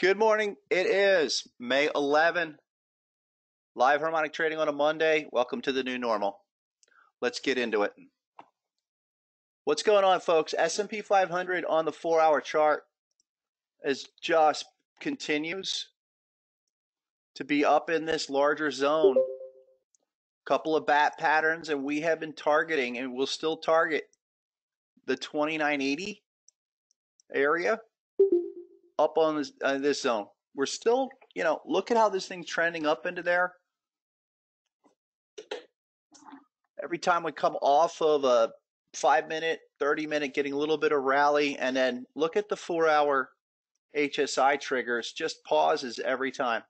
Good morning. It is May 11. Live harmonic trading on a Monday. Welcome to the new normal. Let's get into it. What's going on, folks? S&P 500 on the 4-hour chart is just continues to be up in this larger zone. Couple of bat patterns and we have been targeting and we'll still target the 2980 area up on this, uh, this zone. We're still, you know, look at how this thing's trending up into there. Every time we come off of a five minute, 30 minute, getting a little bit of rally, and then look at the four hour HSI triggers, just pauses every time.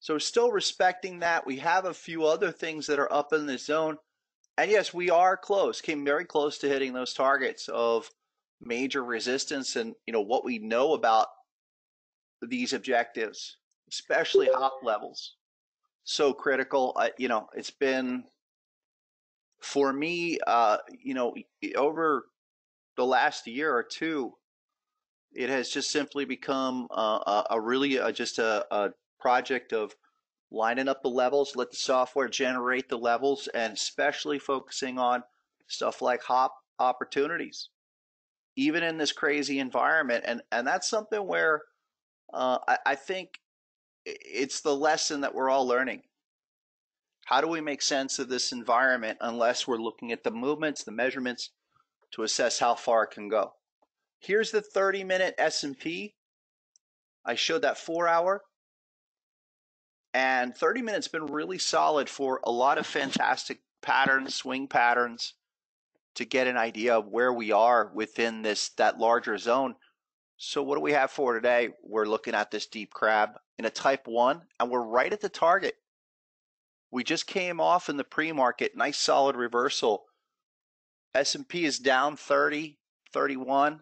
So still respecting that. We have a few other things that are up in the zone. And yes, we are close, came very close to hitting those targets of major resistance and you know what we know about these objectives, especially hop levels. So critical. You know, it's been for me, uh, you know, over the last year or two, it has just simply become uh, a, really uh, just a, a project of lining up the levels, let the software generate the levels, and especially focusing on stuff like hop opportunities even in this crazy environment. And and that's something where uh, I, I think it's the lesson that we're all learning. How do we make sense of this environment unless we're looking at the movements, the measurements to assess how far it can go? Here's the 30-minute S&P. I showed that 4-hour. And 30 minutes been really solid for a lot of fantastic patterns, swing patterns to get an idea of where we are within this that larger zone. So what do we have for today? We're looking at this deep crab in a type 1 and we're right at the target. We just came off in the pre-market, nice solid reversal. S&P is down 30, 31.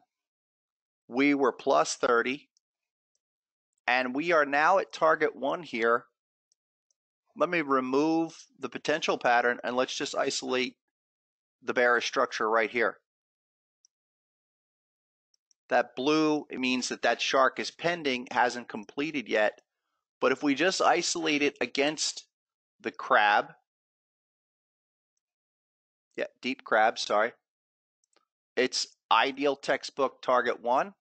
We were plus 30. And we are now at target 1 here. Let me remove the potential pattern and let's just isolate the bearish structure right here. That blue it means that that shark is pending, hasn't completed yet. But if we just isolate it against the crab, yeah, deep crab, sorry, it's ideal textbook target one.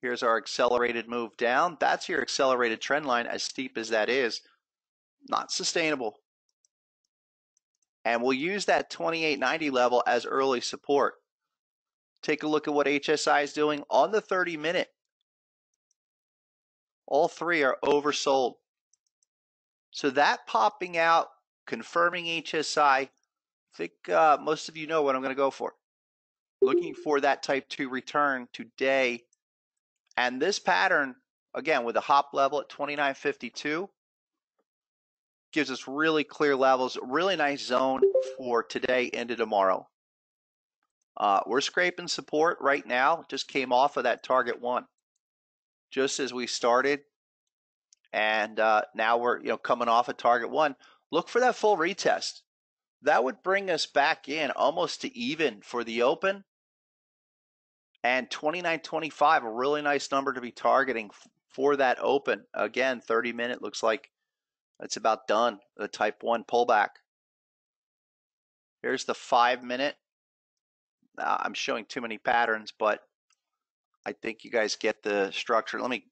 Here's our accelerated move down. That's your accelerated trend line, as steep as that is. Not sustainable. And we'll use that 2890 level as early support. Take a look at what HSI is doing on the 30 minute. All three are oversold. So that popping out, confirming HSI, I think uh, most of you know what I'm going to go for. Looking for that type 2 return today. And this pattern, again, with a hop level at 2952, gives us really clear levels, really nice zone for today into tomorrow. Uh, we're scraping support right now, just came off of that target one, just as we started. And uh, now we're you know coming off of target one. Look for that full retest. That would bring us back in almost to even for the open. And 29.25, a really nice number to be targeting for that open. Again, 30 minute looks like it's about done, the type 1 pullback. Here's the five minute. I'm showing too many patterns, but I think you guys get the structure. Let me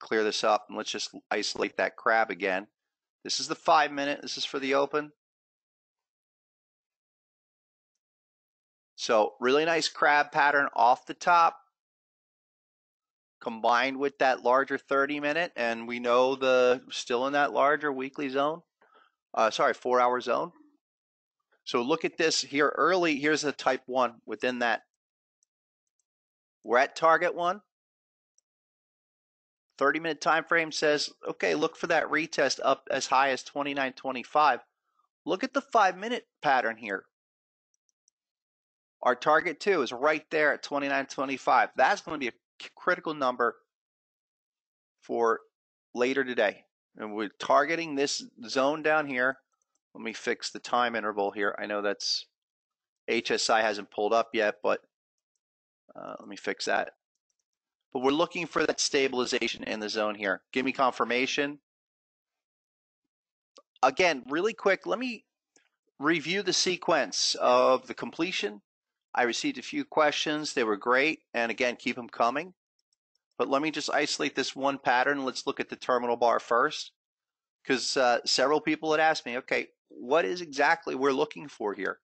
clear this up and let's just isolate that crab again. This is the five minute. This is for the open. So really nice crab pattern off the top combined with that larger 30 minute, and we know the still in that larger weekly zone. Uh, sorry, four hour zone. So look at this here early. Here's the type one within that. We're at target one. 30 minute time frame says, okay, look for that retest up as high as 29.25. Look at the five minute pattern here. Our target two is right there at 29.25. That's going to be a critical number for later today. And we're targeting this zone down here. Let me fix the time interval here. I know that's HSI hasn't pulled up yet, but Uh, let me fix that. But we're looking for that stabilization in the zone here. Give me confirmation. Again, really quick, let me review the sequence of the completion. I received a few questions. They were great. And again, keep them coming. But let me just isolate this one pattern. Let's look at the terminal bar first. Because uh, several people had asked me, okay, what is exactly we're looking for here?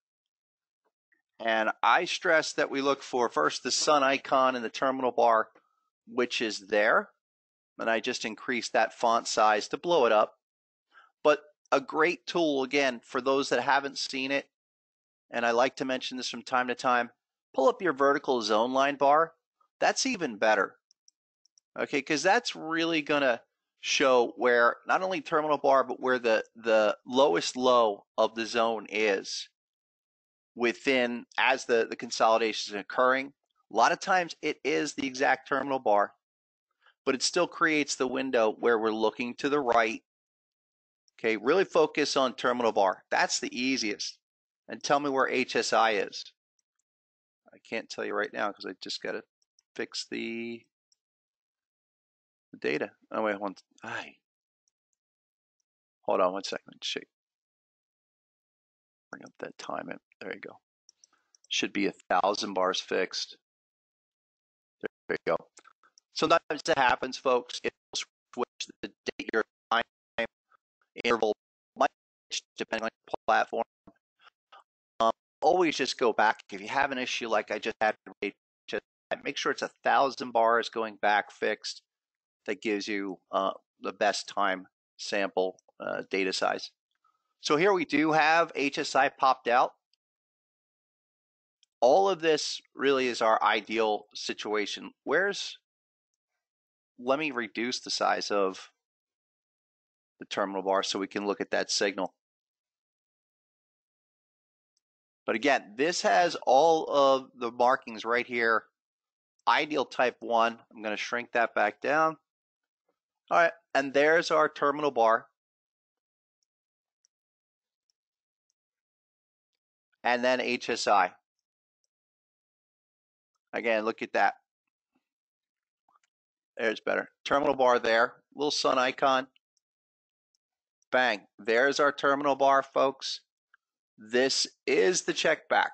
And I stress that we look for first the sun icon in the terminal bar, which is there. And I just increased that font size to blow it up. But a great tool, again, for those that haven't seen it, and I like to mention this from time to time, pull up your vertical zone line bar. That's even better. Okay, because that's really going to show where not only terminal bar, but where the, the lowest low of the zone is within as the, the consolidation is occurring. A lot of times it is the exact terminal bar, but it still creates the window where we're looking to the right. Okay, really focus on terminal bar. That's the easiest. And tell me where HSI is. I can't tell you right now because I just got to fix the, the data. Oh, wait, one. Aye. Hold on one second. Shake. Bring up that time. There you go. Should be a thousand bars fixed. There you go. Sometimes it happens, folks. It will switch the date your time interval might depending on your platform. Always just go back if you have an issue like I just had. Just make sure it's a thousand bars going back fixed. That gives you uh, the best time sample uh, data size. So here we do have HSI popped out. All of this really is our ideal situation. Where's, let me reduce the size of the terminal bar so we can look at that signal. But again, this has all of the markings right here. Ideal type 1. I'm going to shrink that back down. All right, and there's our terminal bar. And then HSI. Again, look at that. There's better. Terminal bar there, little sun icon. Bang. There's our terminal bar, folks. This is the check back.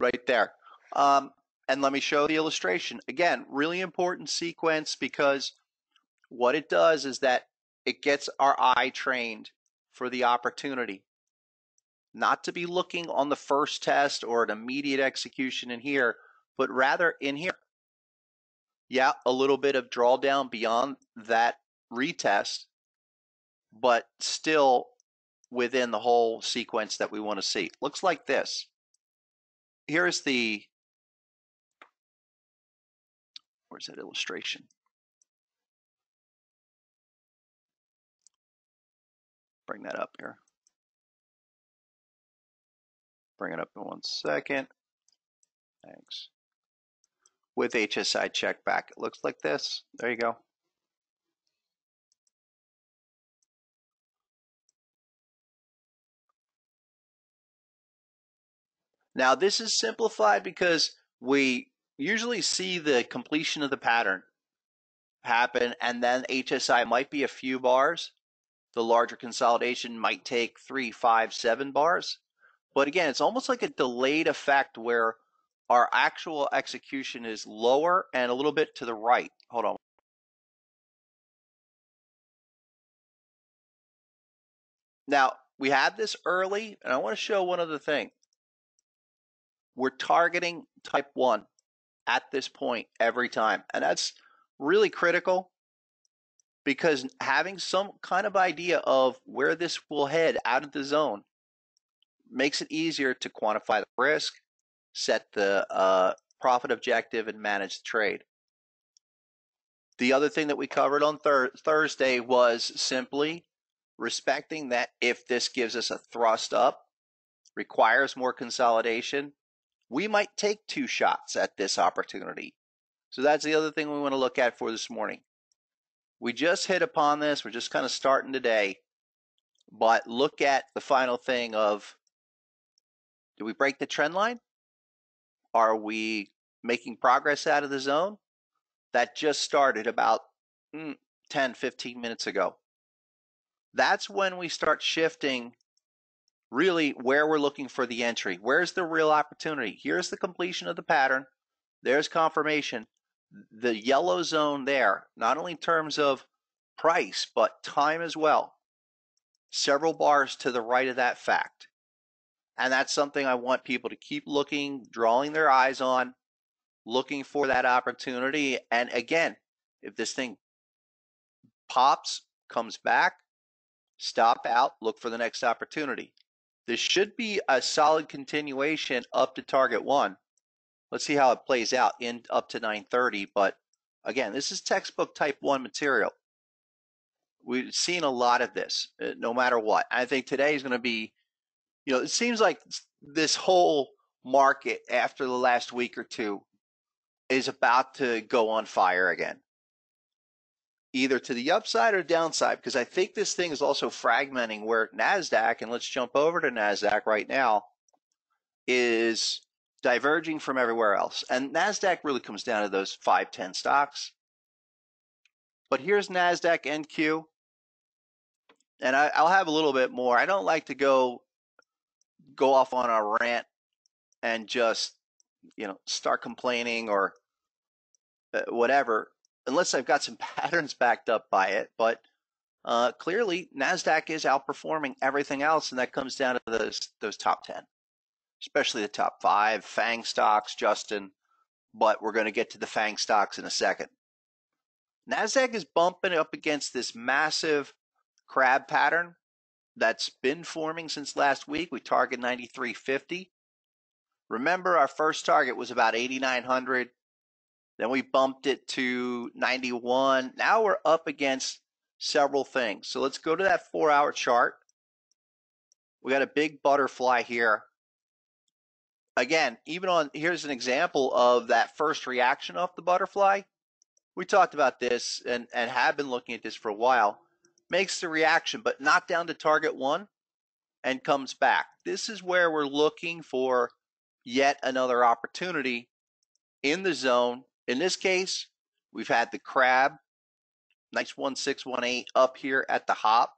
Right there. Um, and let me show the illustration. Again, really important sequence because what it does is that it gets our eye trained for the opportunity not to be looking on the first test or an immediate execution in here, but rather in here. Yeah, a little bit of drawdown beyond that retest, but still within the whole sequence that we want to see. Looks like this. Here's the, where's that illustration? Bring that up here. Bring it up in one second. Thanks. With HSI check back, it looks like this. There you go. Now this is simplified because we usually see the completion of the pattern happen and then HSI might be a few bars. The larger consolidation might take three, five, seven bars. But again, it's almost like a delayed effect where our actual execution is lower and a little bit to the right. Hold on. Now, we had this early, and I want to show one other thing. We're targeting type 1 at this point every time, and that's really critical because having some kind of idea of where this will head out of the zone makes it easier to quantify the risk, set the uh, profit objective, and manage the trade. The other thing that we covered on thir- Thursday was simply respecting that if this gives us a thrust up, requires more consolidation, we might take two shots at this opportunity. So that's the other thing we want to look at for this morning. We just hit upon this. We're just kind of starting today. But look at the final thing of do we break the trend line? Are we making progress out of the zone? That just started about mm, 10, 15 minutes ago. That's when we start shifting really where we're looking for the entry. Where's the real opportunity? Here's the completion of the pattern. There's confirmation. The yellow zone there, not only in terms of price, but time as well. Several bars to the right of that fact. And that's something I want people to keep looking, drawing their eyes on, looking for that opportunity. And again, if this thing pops, comes back, stop out, look for the next opportunity. This should be a solid continuation up to target one. Let's see how it plays out in up to 930. But again, this is textbook type one material. We've seen a lot of this, uh, no matter what. I think today is going to be, you know, it seems like this whole market after the last week or two is about to go on fire again, either to the upside or downside, because I think this thing is also fragmenting where NASDAQ, and let's jump over to NASDAQ right now, is diverging from everywhere else. And NASDAQ really comes down to those 510 stocks. But here's NASDAQ NQ. And I, will have a little bit more. I don't like to go go off on a rant and just you know start complaining or uh, whatever unless I've got some patterns backed up by it. But uh, clearly, Nasdaq is outperforming everything else, and that comes down to those those top ten, especially the top five Fang stocks, Justin. But we're going to get to the Fang stocks in a second. Nasdaq is bumping up against this massive crab pattern that's been forming since last week. We target 93.50. Remember, our first target was about 8,900. Then we bumped it to 91. Now we're up against several things. So let's go to that four hour chart. We got a big butterfly here. Again, even on here's an example of that first reaction off the butterfly. We talked about this and, and have been looking at this for a while. Makes the reaction, but not down to target one and comes back. This is where we're looking for yet another opportunity in the zone. In this case, we've had the crab, nice 1618 up here at the hop.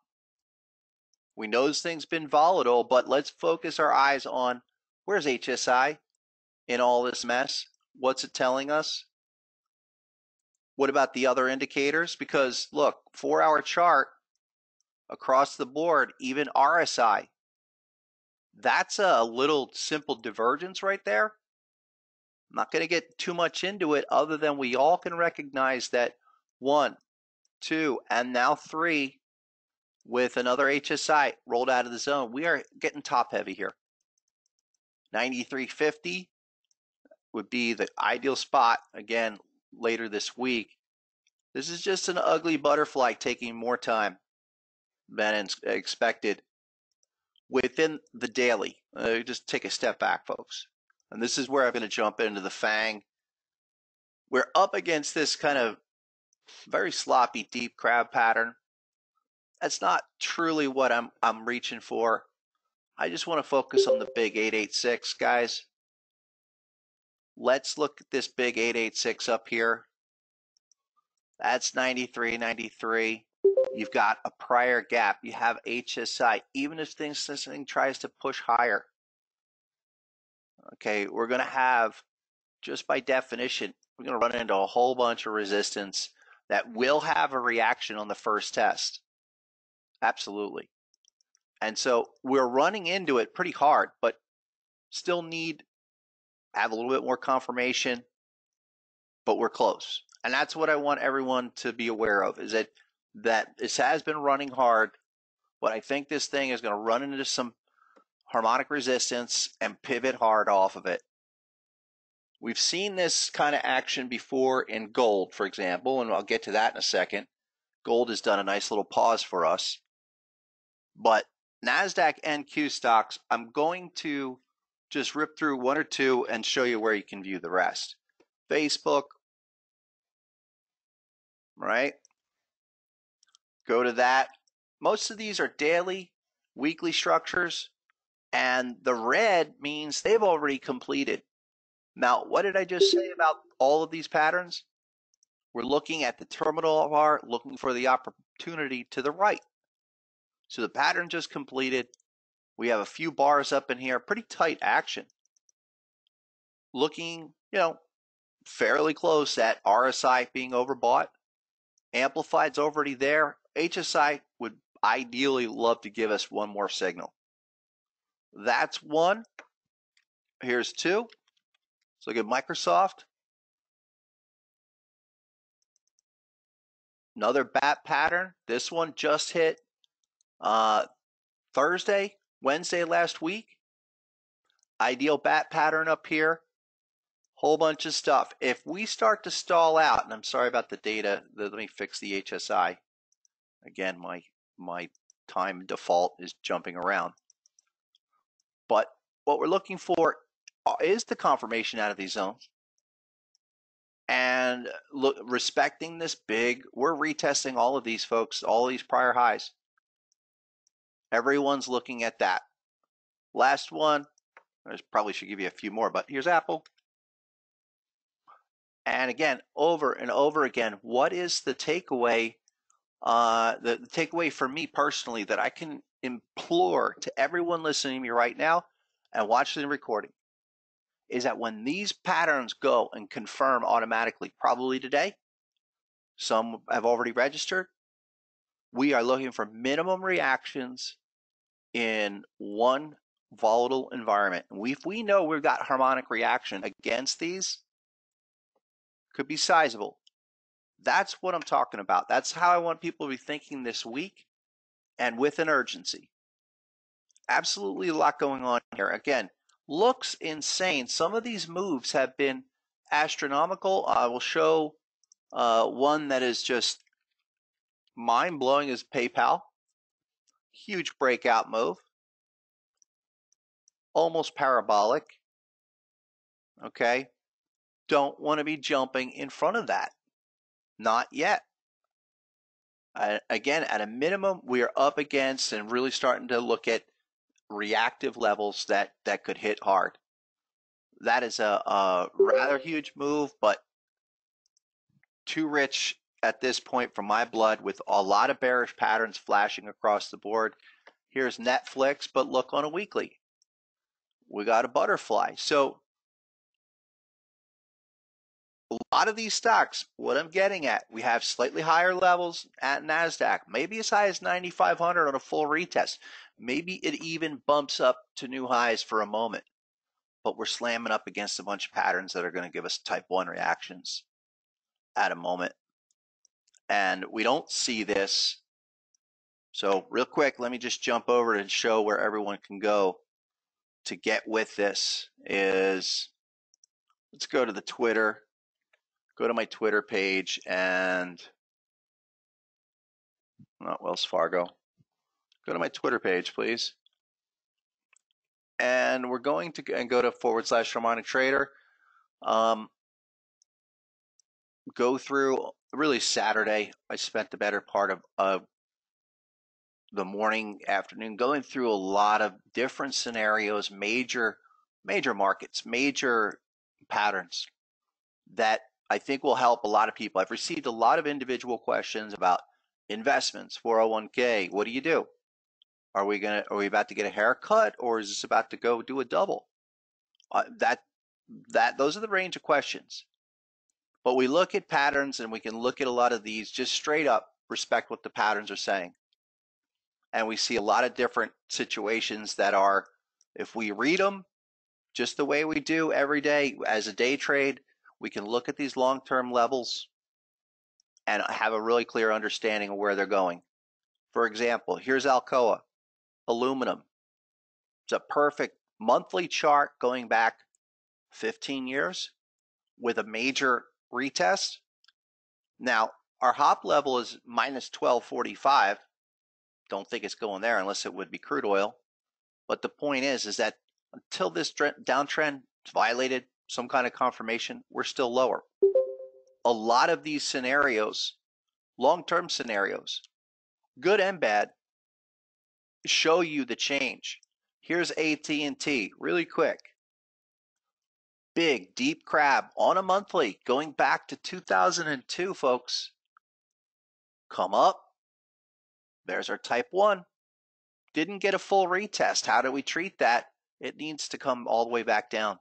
We know this thing's been volatile, but let's focus our eyes on where's HSI in all this mess? What's it telling us? What about the other indicators? Because look, four hour chart across the board, even RSI that's a little simple divergence right there. I'm not going to get too much into it other than we all can recognize that one, two, and now three with another HSI rolled out of the zone. We are getting top heavy here. 93.50 would be the ideal spot again later this week. This is just an ugly butterfly taking more time than expected within the daily. Uh, just take a step back, folks. And this is where I'm going to jump into the FANG. We're up against this kind of very sloppy deep crab pattern. That's not truly what I'm I'm reaching for. I just want to focus on the big 886 guys. Let's look at this big 886 up here. That's 93, 93. You've got a prior gap. You have HSI. Even if things, this thing tries to push higher, okay, we're going to have, just by definition, we're going to run into a whole bunch of resistance that will have a reaction on the first test. Absolutely. And so we're running into it pretty hard, but still need have a little bit more confirmation, but we're close. And that's what I want everyone to be aware of is that that this has been running hard, but I think this thing is going to run into some harmonic resistance and pivot hard off of it. We've seen this kind of action before in gold, for example, and I'll get to that in a second. Gold has done a nice little pause for us. But NASDAQ NQ stocks, I'm going to just rip through one or two and show you where you can view the rest. Facebook, right? Go to that. Most of these are daily, weekly structures, and the red means they've already completed. Now, what did I just say about all of these patterns? We're looking at the terminal of bar, looking for the opportunity to the right. So the pattern just completed. We have a few bars up in here, pretty tight action. Looking, you know, fairly close at RSI being overbought. Amplified's already there. HSI would ideally love to give us one more signal. That's one. Here's two. Look at Microsoft. Another bat pattern. This one just hit uh, Thursday, Wednesday last week. Ideal bat pattern up here. Whole bunch of stuff. If we start to stall out, and I'm sorry about the data, let me fix the HSI. Again, my my time default is jumping around. But what we're looking for uh, is the confirmation out of these zones. And look, respecting this big, we're retesting all of these folks, all these prior highs. Everyone's looking at that. Last one, I probably should give you a few more, but here's Apple. And again, over and over again, what is the takeaway? Uh, the, the takeaway for me personally that I can implore to everyone listening to me right now and watching the recording is that when these patterns go and confirm automatically, probably today, some have already registered, we are looking for minimum reactions in one volatile environment. We, if we know we've got harmonic reaction against these, could be sizable. That's what I'm talking about. That's how I want people to be thinking this week and with an urgency. Absolutely a lot going on here. Again, looks insane. Some of these moves have been astronomical. I will show uh, one that is just mind blowing is PayPal. Huge breakout move. Almost parabolic. Okay. Don't want to be jumping in front of that. Not yet. Again, at a minimum, we are up against and really starting to look at reactive levels that, that could hit hard. That is a, a rather huge move, but too rich at this point for my blood with a lot of bearish patterns flashing across the board. Here's Netflix, but look on a weekly. We got a butterfly. So a lot of these stocks, what I'm getting at, we have slightly higher levels at NASDAQ, maybe as high as 9,500 on a full retest. Maybe it even bumps up to new highs for a moment. But we're slamming up against a bunch of patterns that are going to give us type 1 reactions at a moment and we don't see this. So real quick, let me just jump over and show where everyone can go to get with this is let's go to the Twitter, go to my Twitter page and not Wells Fargo. Go to my Twitter page, please. And we're going to and go to forward slash harmonic trader. Um, go through really Saturday. I spent the better part of, of the morning, afternoon going through a lot of different scenarios, major, major markets, major patterns that I think will help a lot of people. I've received a lot of individual questions about investments, 401k. What do you do? Are we gonna? Are we about to get a haircut, or is this about to go do a double? Uh, that that those are the range of questions. But we look at patterns and we can look at a lot of these just straight up respect what the patterns are saying. And we see a lot of different situations that are, if we read them just the way we do every day as a day trade, we can look at these long term levels and have a really clear understanding of where they're going. For example, here's Alcoa, aluminum. It's a perfect monthly chart going back 15 years with a major retest. Now, our hop level is minus 1245. Don't think it's going there unless it would be crude oil. But the point is, is that until this downtrend is violated some kind of confirmation, we're still lower. A lot of these scenarios, long-term scenarios, good and bad, show you the change. Here's AT&T, really quick. Big, deep crab on a monthly, going back to 2002, folks. Come up. There's our type 1. Didn't get a full retest. How do we treat that? It needs to come all the way back down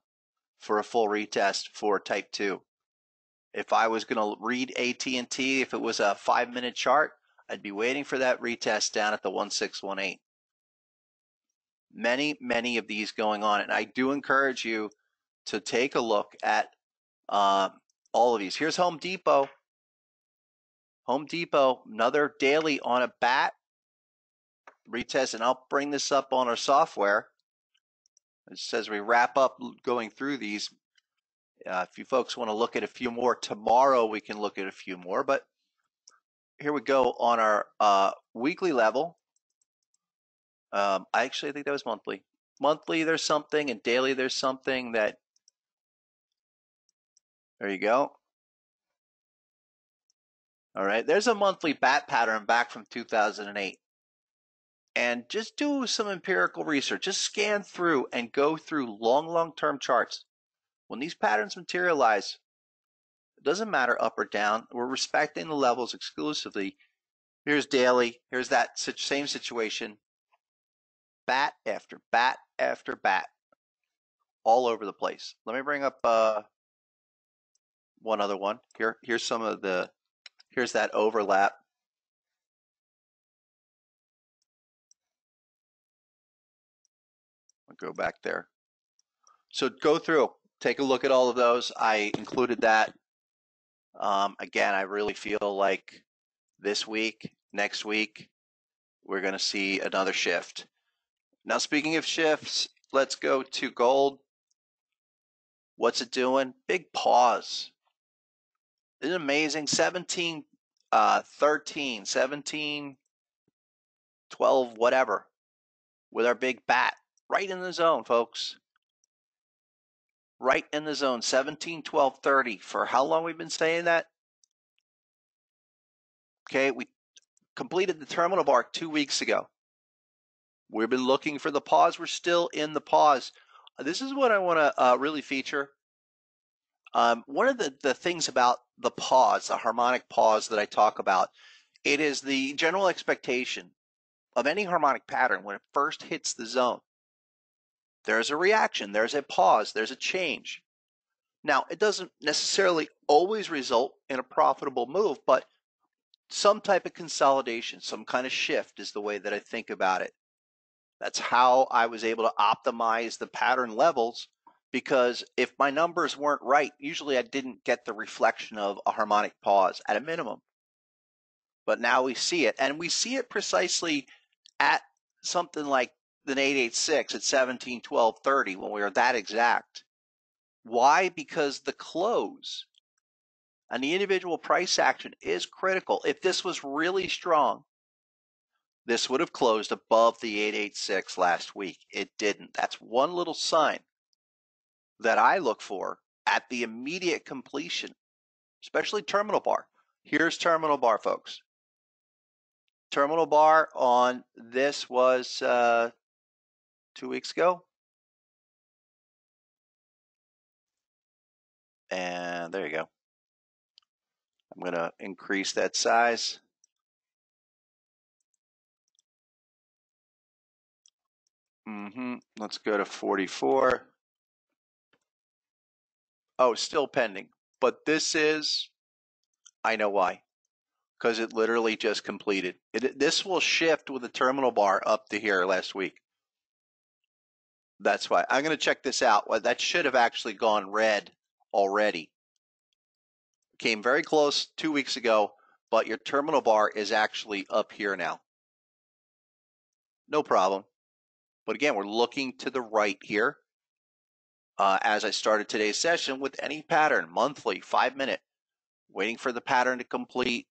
for a full retest for type 2. If I was going to read AT&T, if it was a five minute chart, I'd be waiting for that retest down at the 1618. Many, many of these going on. And I do encourage you to take a look at uh, all of these. Here's Home Depot. Home Depot, another daily on a bat retest, and I'll bring this up on our software. It says we wrap up going through these. Uh, if you folks want to look at a few more tomorrow, we can look at a few more. But here we go on our uh, weekly level. Um, I actually think that was monthly. Monthly, there's something, and daily, there's something that. There you go. All right, there's a monthly bat pattern back from 2008. And just do some empirical research. Just scan through and go through long, long term charts. When these patterns materialize, it doesn't matter up or down. We're respecting the levels exclusively. Here's daily. Here's that same situation. Bat after bat after bat. All over the place. Let me bring up uh, one other one. Here, here's some of the, here's that overlap. Go back there. So go through, take a look at all of those. I included that um, again, I really feel like this week, next week, we're going to see another shift. Now, speaking of shifts, let's go to gold. What's it doing? Big pause. Isn't amazing? 17, uh, 13, 17, 12, whatever, with our big bat right in the zone, folks. Right in the zone 17 12 30 for how long we've been saying that? Okay we completed the terminal bar two weeks ago. We've been looking for the pause. We're still in the pause. This is what i want to uh, really feature. Um, one of the, the things about the pause the harmonic pause that i talk about it is the general expectation of any harmonic pattern when it first hits the zone there's a reaction, there's a pause, there's a change. Now, it doesn't necessarily always result in a profitable move, but some type of consolidation, some kind of shift is the way that I think about it. That's how I was able to optimize the pattern levels because if my numbers weren't right, usually I didn't get the reflection of a harmonic pause at a minimum. But now we see it, and we see it precisely at something like than 886 at 17, 12, 30 when we are that exact. Why? Because the close and the individual price action is critical. If this was really strong, this would have closed above the 886 last week. It didn't. That's one little sign that I look for at the immediate completion, especially terminal bar. Here's terminal bar, folks. Terminal bar on this was uh, two weeks ago. And there you go. I'm going to increase that size. Mm-hmm. Let's go to 44. Oh, still pending. But this is, I know why. Because it literally just completed. It, this will shift with the terminal bar up to here last week. That's why. I'm going to check this out. Well, that should have actually gone red already. Came very close two weeks ago, but your terminal bar is actually up here now. No problem. But again, we're looking to the right here. Uh, as I started today's session with any pattern, monthly, five minute, waiting for the pattern to complete,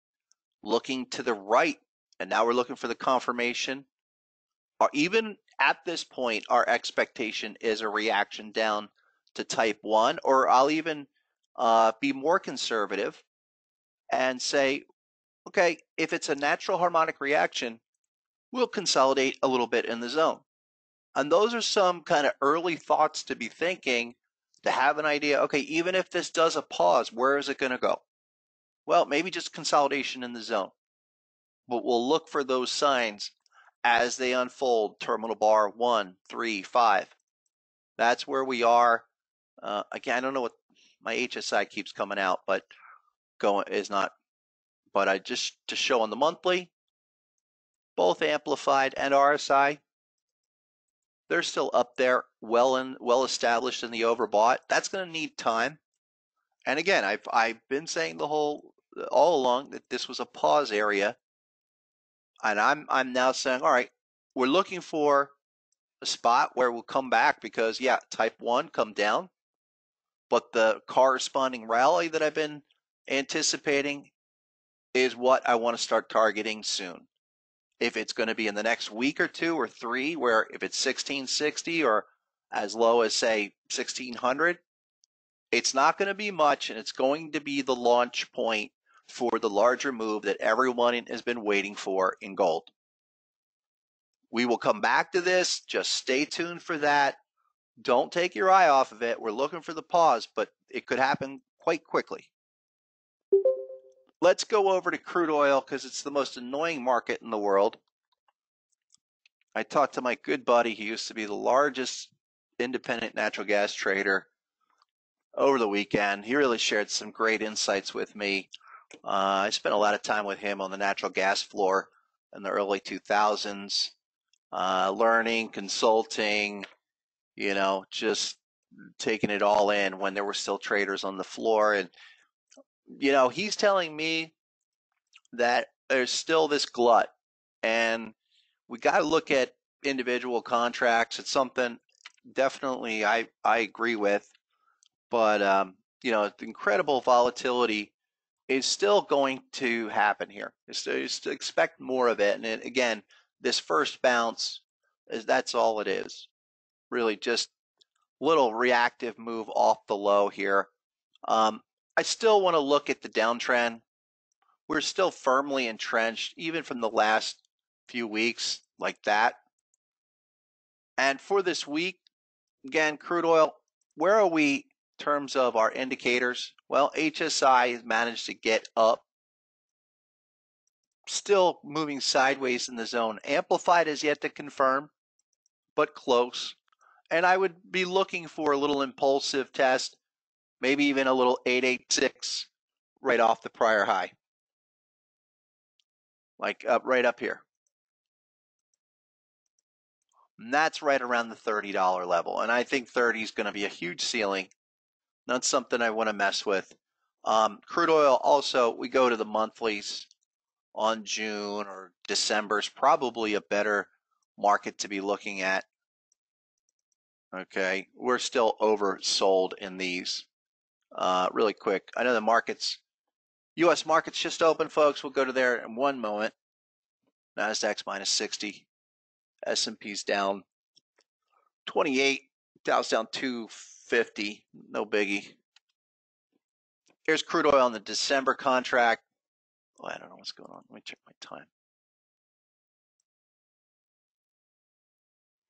looking to the right, and now we're looking for the confirmation. Or even at this point, our expectation is a reaction down to type 1, or I'll even uh, be more conservative and say Okay, if it's a natural harmonic reaction, we'll consolidate a little bit in the zone. And those are some kind of early thoughts to be thinking to have an idea. Okay, even if this does a pause, where is it going to go? Well, maybe just consolidation in the zone. But we'll look for those signs as they unfold. Terminal bar one, three, five. That's where we are. Uh, again, I don't know what my HSI keeps coming out, but going is not. But I just to show on the monthly, both amplified and RSI, they're still up there, well and well established in the overbought. That's going to need time. And again, I've I've been saying the whole all along that this was a pause area, and I'm I'm now saying, all right, we're looking for a spot where we'll come back because yeah, type one come down, but the corresponding rally that I've been anticipating is what I want to start targeting soon. If it's going to be in the next week or two or three, where if it's 1660 or as low as say 1600, it's not going to be much and it's going to be the launch point for the larger move that everyone has been waiting for in gold. We will come back to this. Just stay tuned for that. Don't take your eye off of it. We're looking for the pause, but it could happen quite quickly. Let's go over to crude oil because it's the most annoying market in the world. I talked to my good buddy. He used to be the largest independent natural gas trader over the weekend. He really shared some great insights with me. Uh, I spent a lot of time with him on the natural gas floor in the early 2000s, uh, learning, consulting, you know, just taking it all in when there were still traders on the floor. And, you know, he's telling me that there's still this glut and we got to look at individual contracts. It's something definitely I, I agree with, but, um, you know, incredible volatility is still going to happen here. To expect more of it. And it, again, this first bounce is that's all it is really just little reactive move off the low here. Um, I still want to look at the downtrend. We're still firmly entrenched, even from the last few weeks, like that. And for this week, again, crude oil, where are we terms of our indicators? Well, HSI has managed to get up, still moving sideways in the zone. Amplified is yet to confirm, but close and I would be looking for a little impulsive test, maybe even a little 886 right off the prior high. Like up right up here. And that's right around the $30 level. And I think 30 is going to be a huge ceiling. Not something I want to mess with. Um, crude oil also, we go to the monthlies on June or December is probably a better market to be looking at. Okay, we're still oversold in these. Uh, really quick, I know the markets, U.S. markets just open, folks. We'll go to there in one moment. Nasdaq's minus 60, S&P's down 28, Dow's down 250. No biggie. Here's crude oil on the December contract. Oh, I don't know what's going on. Let me check my time.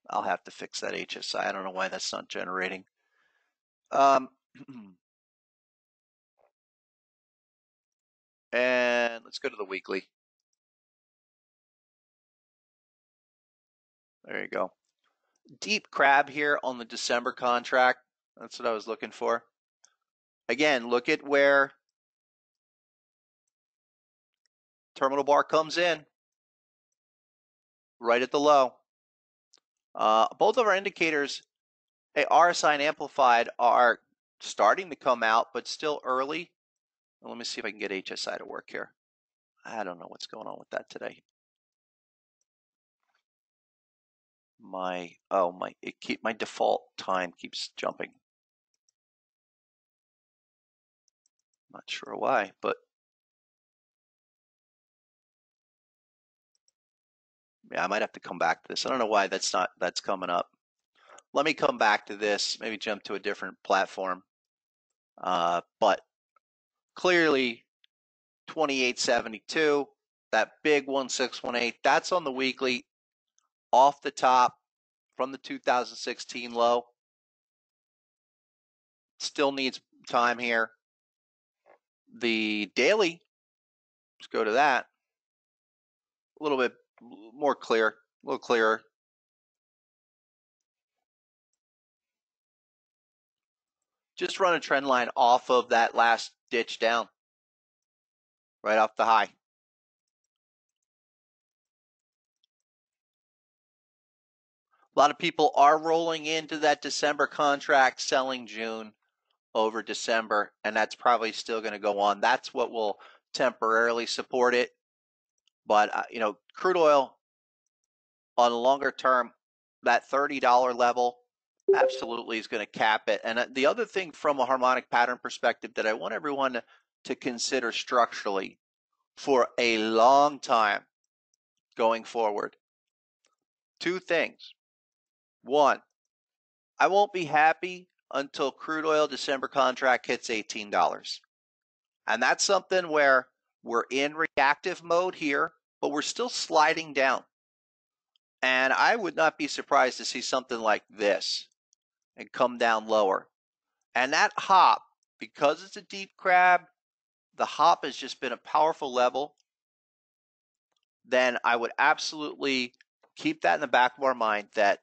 I'll have to fix that HSI. I don't know why that's not generating. Um, and let's go to the weekly. There you go. Deep crab here on the December contract. That's what I was looking for. Again, look at where terminal bar comes in. Right at the low. Uh, both of our indicators, hey, RSI and amplified, are starting to come out, but still early. Let me see if I can get HSI to work here. I don't know what's going on with that today. My oh my it keep my default time keeps jumping. Not sure why, but Yeah, I might have to come back to this. I don't know why that's not that's coming up. Let me come back to this. Maybe jump to a different platform. Uh, but clearly, 2872, that big 1618, that's on the weekly off the top from the 2016 low. Still needs time here. The daily, let's go to that. A little bit more clear, a little clearer. Just run a trend line off of that last ditch down, right off the high. A lot of people are rolling into that December contract, selling June over December, and that's probably still going to go on. That's what will temporarily support it. But, uh, you know, crude oil on a longer term, that $30 level absolutely is going to cap it. And uh, the other thing from a harmonic pattern perspective that I want everyone to, to consider structurally for a long time going forward two things. One, I won't be happy until crude oil December contract hits $18. And that's something where we're in reactive mode here, but we're still sliding down. And I would not be surprised to see something like this and come down lower. And that hop, because it's a deep crab, the hop has just been a powerful level. Then I would absolutely keep that in the back of our mind that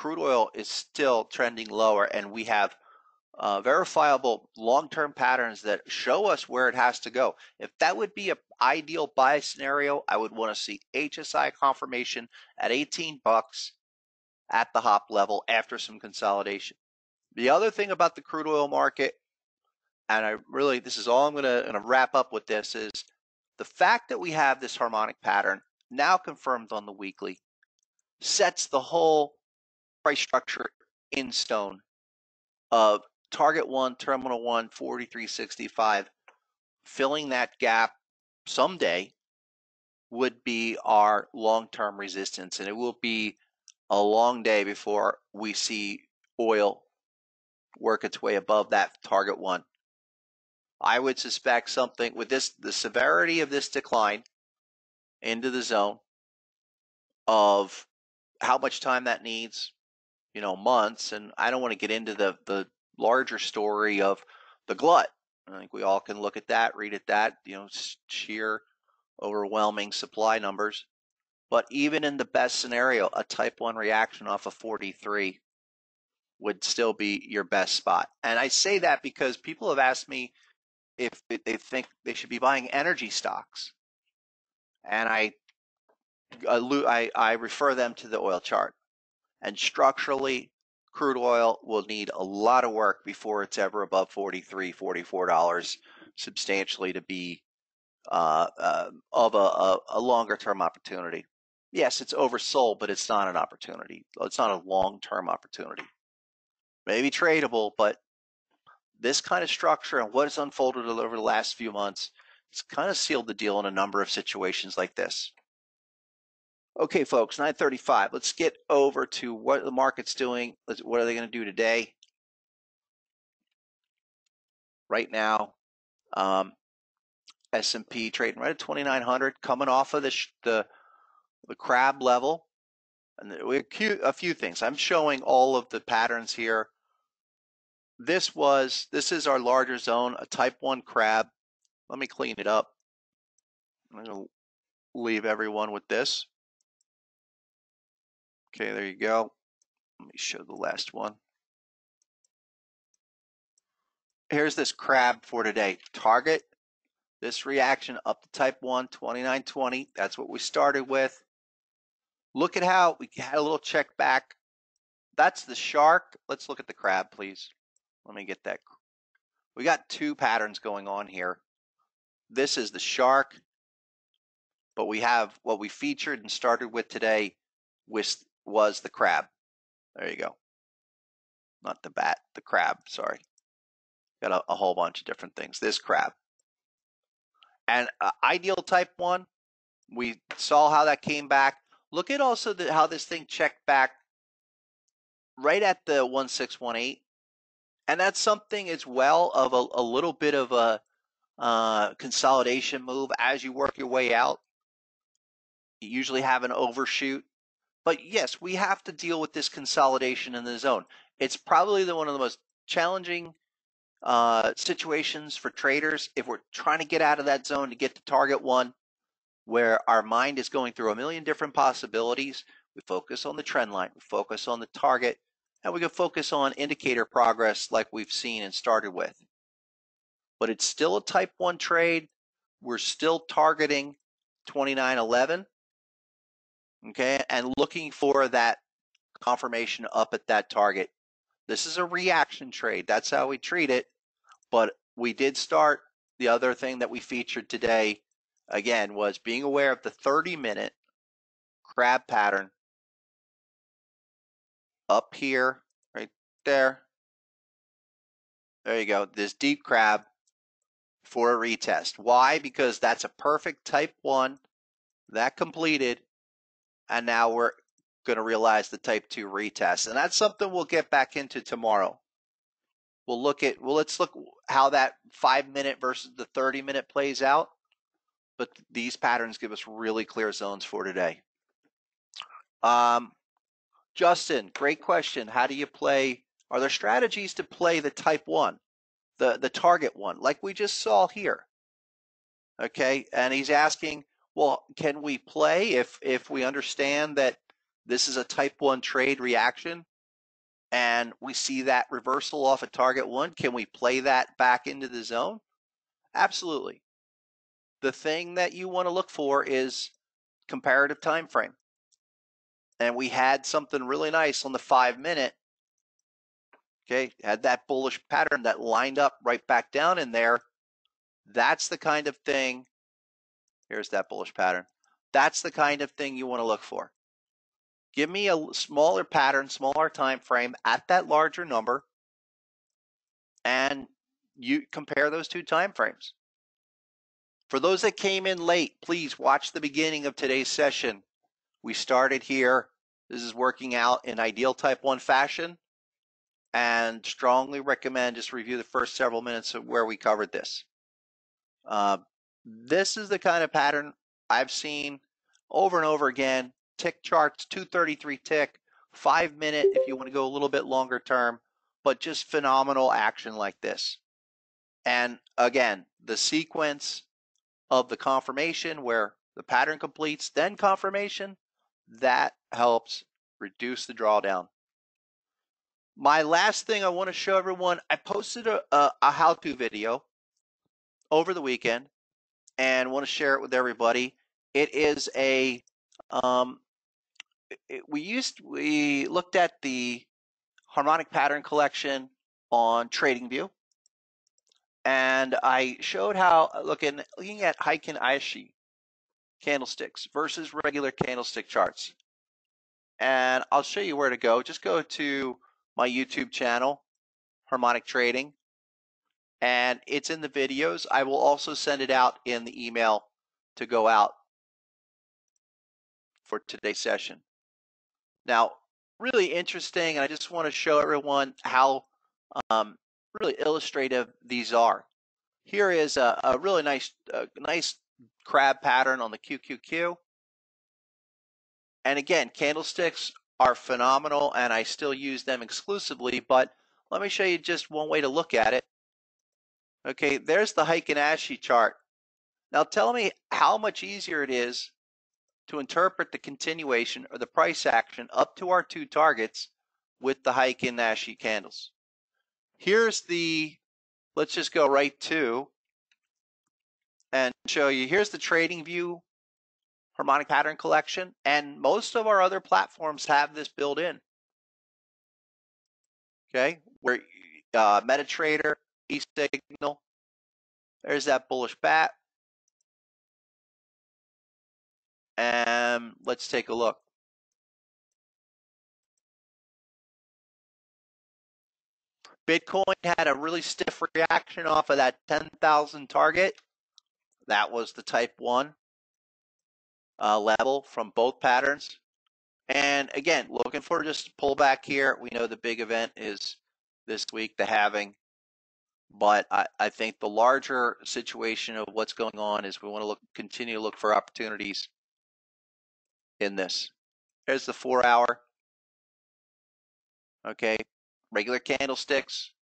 crude oil is still trending lower and we have uh, verifiable long-term patterns that show us where it has to go. If that would be an ideal buy scenario, I would want to see HSI confirmation at 18 bucks at the hop level after some consolidation. The other thing about the crude oil market, and I really this is all I'm going to wrap up with this is the fact that we have this harmonic pattern now confirmed on the weekly sets the whole price structure in stone of target one, terminal one, 4365. Filling that gap someday would be our long term resistance. And it will be a long day before we see oil work its way above that target one. I would suspect something with this, the severity of this decline into the zone of how much time that needs, you know, months. And I don't want to get into the, the larger story of the glut. I think we all can look at that, read at that, you know, sheer overwhelming supply numbers. But even in the best scenario, a type 1 reaction off of 43 would still be your best spot. And I say that because people have asked me if they think they should be buying energy stocks. And I I, I refer them to the oil chart. And structurally, crude oil will need a lot of work before it's ever above 43 $44 substantially to be uh, uh, of a, a, a longer term opportunity. Yes, it's oversold, but it's not an opportunity. It's not a long term opportunity. Maybe tradable, but this kind of structure and what has unfolded over the last few months, it's kind of sealed the deal in a number of situations like this. Okay, folks, 935. Let's get over to what the market's doing. What are they going to do today? Right now, um, S&P trading right at 2,900, coming off of the the, the crab level. And we a few things. I'm showing all of the patterns here. This was this is our larger zone, a type one crab. Let me clean it up. I'm going to leave everyone with this. Okay, there you go. Let me show the last one. Here's this crab for today. Target this reaction up to type 1, 2920. That's what we started with. Look at how we had a little check back. That's the shark. Let's look at the crab, please. Let me get that. We got two patterns going on here. This is the shark, but we have what we featured and started with today with was the crab. There you go. Not the bat, the crab, sorry. Got a, a whole bunch of different things. This crab. And uh, ideal type 1, we saw how that came back. Look at also the, how this thing checked back right at the 1618. And that's something as well of a, a little bit of a uh, consolidation move as you work your way out. You usually have an overshoot. But yes, we have to deal with this consolidation in the zone. It's probably the one of the most challenging uh, situations for traders if we're trying to get out of that zone to get to target one, where our mind is going through a million different possibilities. We focus on the trend line, we focus on the target, and we can focus on indicator progress like we've seen and started with. But it's still a type 1 trade. We're still targeting 2911 okay, and looking for that confirmation up at that target. This is a reaction trade. That's how we treat it. But we did start the other thing that we featured today again was being aware of the 30 minute crab pattern up here, right there. There you go. This deep crab for a retest. Why? Because that's a perfect type one that completed and now we're going to realize the type 2 retest. And that's something we'll get back into tomorrow. We'll look at, well, let's look how that five minute versus the 30 minute plays out. But these patterns give us really clear zones for today. Um, Justin, great question. How do you play? Are there strategies to play the type 1, the, the target one, like we just saw here? Okay, and he's asking, well, can we play if if we understand that this is a type 1 trade reaction and we see that reversal off a of target 1, can we play that back into the zone? Absolutely. The thing that you want to look for is comparative time frame. And we had something really nice on the 5 minute Okay, had that bullish pattern that lined up right back down in there. That's the kind of thing Here's that bullish pattern. That's the kind of thing you want to look for. Give me a smaller pattern, smaller time frame at that larger number, and you compare those two time frames. For those that came in late, please watch the beginning of today's session. We started here. This is working out in ideal type 1 fashion and strongly recommend just review the first several minutes of where we covered this. Uh, this is the kind of pattern I've seen over and over again. Tick charts, 233 tick, five minute if you want to go a little bit longer term, but just phenomenal action like this. And again, the sequence of the confirmation where the pattern completes, then confirmation, that helps reduce the drawdown. My last thing I want to show everyone, I posted a, a, a how-to video over the weekend and want to share it with everybody. It is a um, it, we used we looked at the harmonic pattern collection on TradingView, and I showed how looking looking at Heikin Ashi candlesticks versus regular candlestick charts. And I'll show you where to go. Just go to my YouTube channel, Harmonic Trading, and it's in the videos. I will also send it out in the email to go out for today's session. Now, really interesting, and I just want to show everyone how um, really illustrative these are. Here is a, a really nice, a nice crab pattern on the QQQ. And again, candlesticks are phenomenal, and I still use them exclusively, but let me show you just one way to look at it. Okay, there's the Heikin Ashi chart. Now tell me how much easier it is to interpret the continuation or the price action up to our two targets with the Heikin Ashi candles. Here's the, let's just go right to and show you, here's the trading view harmonic pattern collection, and most of our other platforms have this built in. Okay, where uh, MetaTrader, signal. There's that bullish bat. And let's take a look. Bitcoin had a really stiff reaction off of that 10,000 target. That was the type 1 uh, level from both patterns. And again, looking for just pullback here. We know the big event is this week, the halving But I, I think the larger situation of what's going on is we want to look continue to look for opportunities in this. There's the four hour. Okay, regular candlesticks.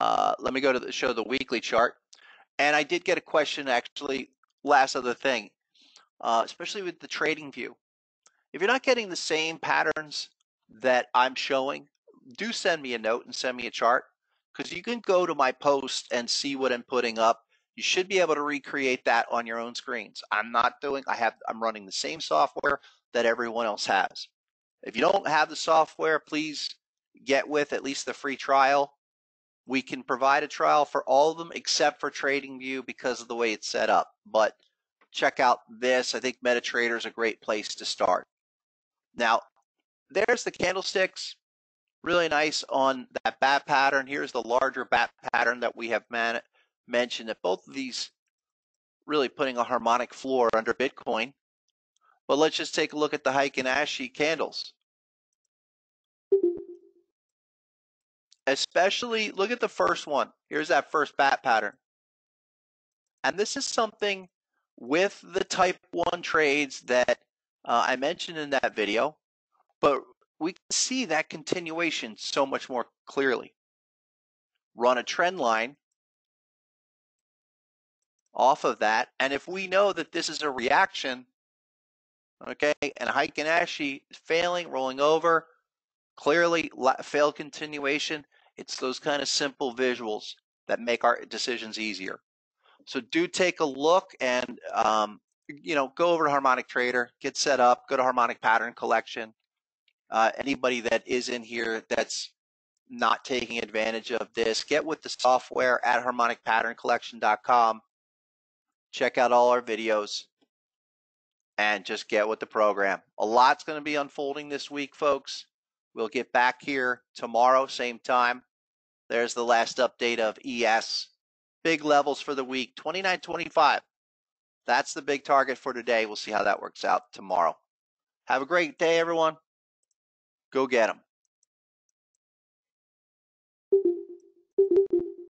Uh, let me go to the, show the weekly chart. And I did get a question actually. Last other thing, uh, especially with the trading view. If you're not getting the same patterns that I'm showing, do send me a note and send me a chart because you can go to my post and see what I'm putting up. You should be able to recreate that on your own screens. I'm not doing, I have, I'm running the same software that everyone else has. If you don't have the software, please get with at least the free trial. We can provide a trial for all of them except for TradingView because of the way it's set up. But check out this. I think MetaTrader is a great place to start. Now, there's the candlesticks. Really nice on that bat pattern. Here's the larger bat pattern that we have man- mentioned that both of these really putting a harmonic floor under Bitcoin. But let's just take a look at the Heikin Ashi candles. Especially, look at the first one. Here's that first bat pattern. And this is something with the type 1 trades that uh, I mentioned in that video, but we can see that continuation so much more clearly. Run a trend line off of that, and if we know that this is a reaction, okay, and Heikin Ashi failing, rolling over, clearly failed continuation, it's those kind of simple visuals that make our decisions easier. So do take a look and um, you know go over to Harmonic Trader, get set up, go to Harmonic Pattern Collection, uh, anybody that is in here that's not taking advantage of this, get with the software at harmonicpatterncollection.com. Check out all our videos and just get with the program. A lot's going to be unfolding this week, folks. We'll get back here tomorrow, same time. There's the last update of ES. Big levels for the week 29.25. That's the big target for today. We'll see how that works out tomorrow. Have a great day, everyone. Go get them.